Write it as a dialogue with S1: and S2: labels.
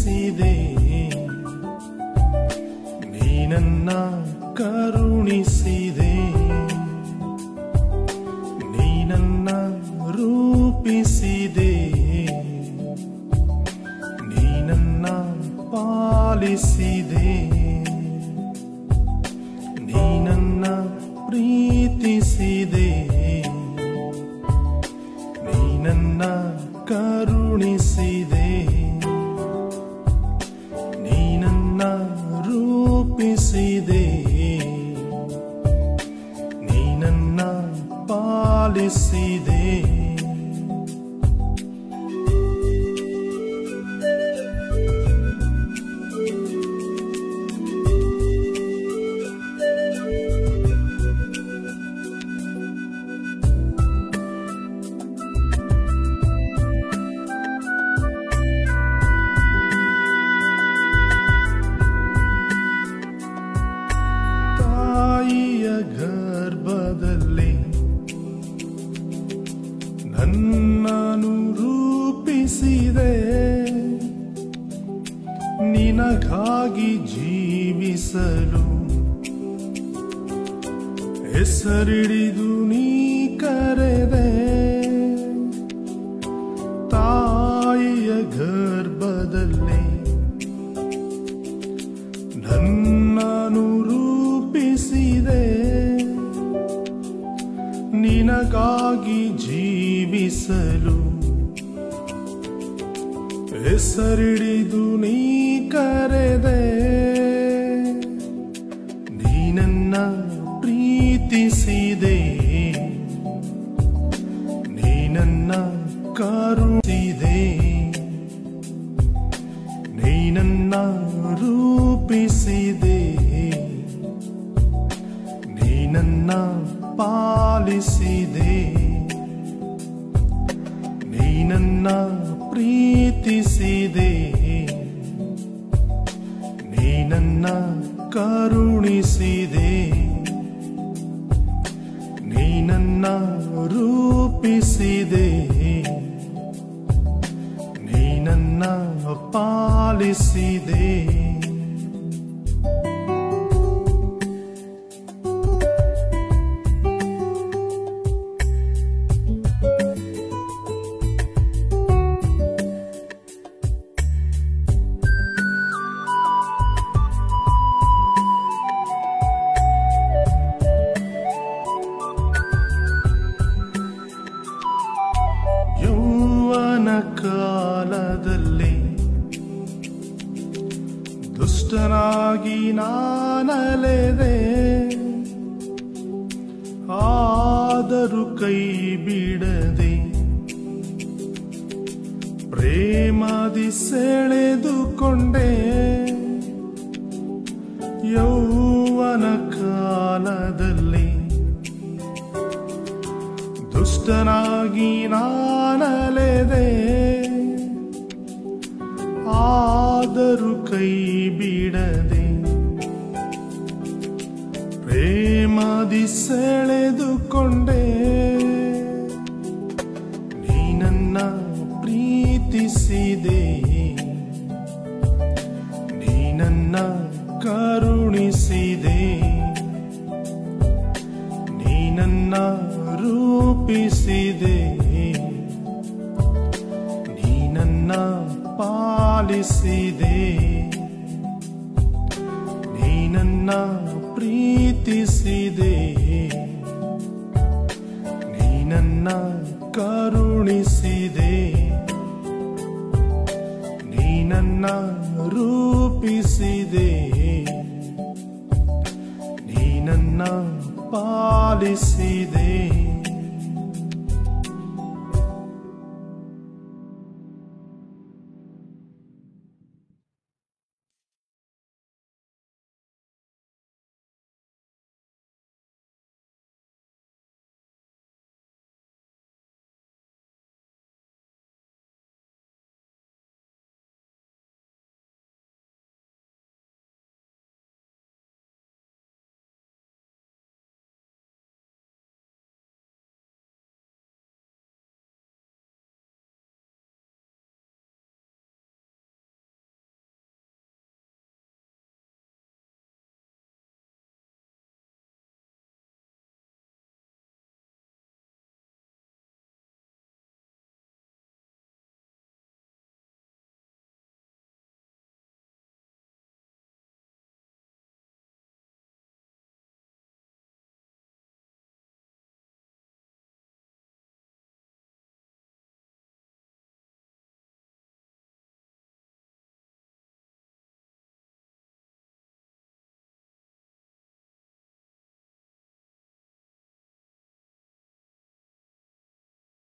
S1: ಕರುಣಿಸಿದೆ ನೀನನ್ನ ಕರುಣಿಸಿದೆ. ನೀನನ್ನ ರೂಪಿಸಿದೆ. ನೀನನ್ನ ಪಾಲಿಸಿದೆ. ನೀನನ್ನ ಪ್ರೀ ಪಾಲಿಸಿದೆ ಜೀವಿಸಲು. ಹೆಸರಿಡಿದು ನೀ ಕರೆದೆ. ತಾಯಿಯ ಗರ್ಭದಲ್ಲಿ ನನ್ನನ್ನು ರೂಪಿಸಿದೆ. ನಿನಗಾಗಿ ಜೀವಿಸಲು. ಹೆಸರಿಡಿದು ನೀ ಕರೆದೆ. ಪ್ರೀತಿಸಿದೆ ನೀ ನನ್ನ ಕರುಣಿಸಿದೆ. ನೀ ನನ್ನ ರೂಪಿಸಿದೆ. ನೀ ನನ್ನ ಪಾಲಿಸಿದೆ. ನೀ ನನ್ನ ಪ್ರೀತಿಸಿದೆ. ನೀ ನನ್ನ ಕರುಣಿಸಿದೆ. ನನ್ನ ರೂಪಿಸಿದೆ. ನೀ ನನ್ನ ಪಾಲಿಸಿದೆ. ದುಷ್ಟನಾಗಿ ನಾನಲೆದೆ. ಆದರೂ ಕೈ ಬಿಡದೆ ಪ್ರೇಮದಿ ಸೆಳೆದುಕೊಂಡೆ. ಯೌವನ ಕಾಲದಲ್ಲಿ ದುಷ್ಟನಾಗಿ ನಾನಲೆದೆ. ಆದರೂ ಕೈ ಬಿಡದೆ ಪ್ರೇಮದಿ ಸೆಳೆದುಕೊಂಡೆ. ನೀನನ್ನ ಪ್ರೀತಿಸಿದೆ. ನೀನನ್ನ ಕರುಣಿಸಿದೆ. ನೀನನ್ನ ರೂಪಿಸಿದೆ. ಪಾಲಿಸಿದೆ. ನೀ ನನ್ನ ಪ್ರೀತಿಸಿದೆ. ನೀ ನನ್ನ ಕರುಣಿಸಿದೆ. ನೀ ನನ್ನ ರೂಪಿಸಿದೆ. ನೀ ನನ್ನ ಪಾಲಿಸಿದೆ.